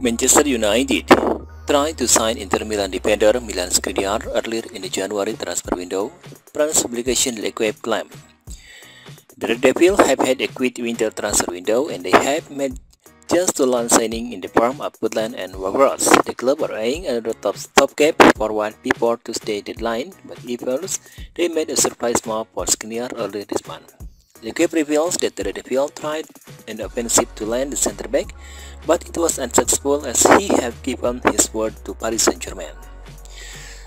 Manchester United tried to sign Inter Milan defender Milan Skriniar earlier in the January transfer window, France publication L'Equipe claimed. The Red Devils have had a quick winter transfer window and they have made just two land signing in the form of Butland and Weghorst. The club are eyeing another top stopgap forward before Tuesday deadline, but even they made a surprise move for Skriniar earlier this month. The L'Equipe reveals that the tried an offensive to land the center back, but it was unsuccessful as he had given his word to Paris Saint-Germain.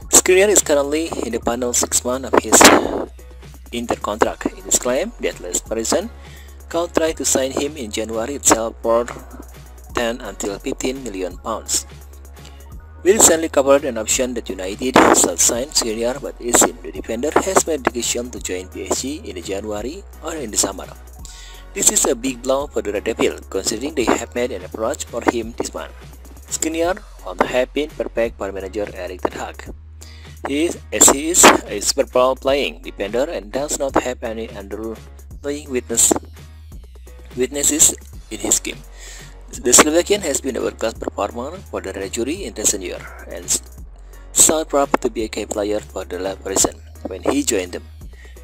Skriniar is currently in the final six months of his Inter contract. It is claimed that Les Parisien could try to sign him in January itself for 10 until 15 million pounds. Recently covered an option that United should sign Skriniar, but it seems the defender has made decision to join PSG in January or in the summer. This is a big blow for the Red Devil, considering they have made an approach for him this month. Skriniar would have been perfect for manager Erik Ten Hag. He is, as he is a super playing defender and does not have any underlying weakness, weaknesses in his game. The Slovakian has been a world-class performer for the Nerazzurri in recent years and so proud to be a key player for the Leverkusen when he joined them.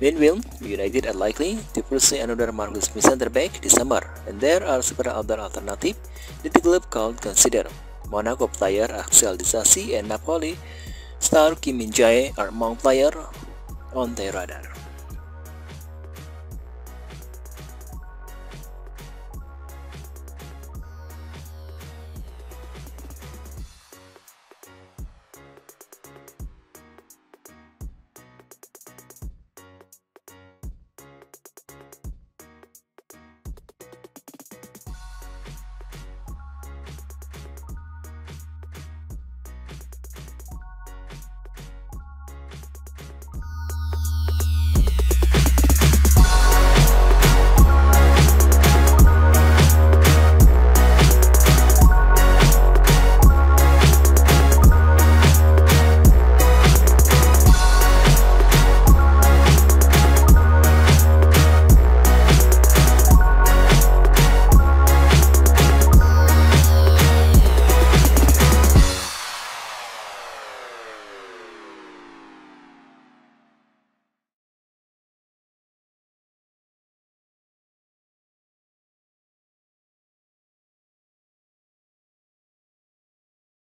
Meanwhile, United are likely to pursue another Marcus center back this summer, and there are several other alternatives that the club could consider. Monaco player Axel Disasi and Napoli star Kim Min Jae are among players on their radar.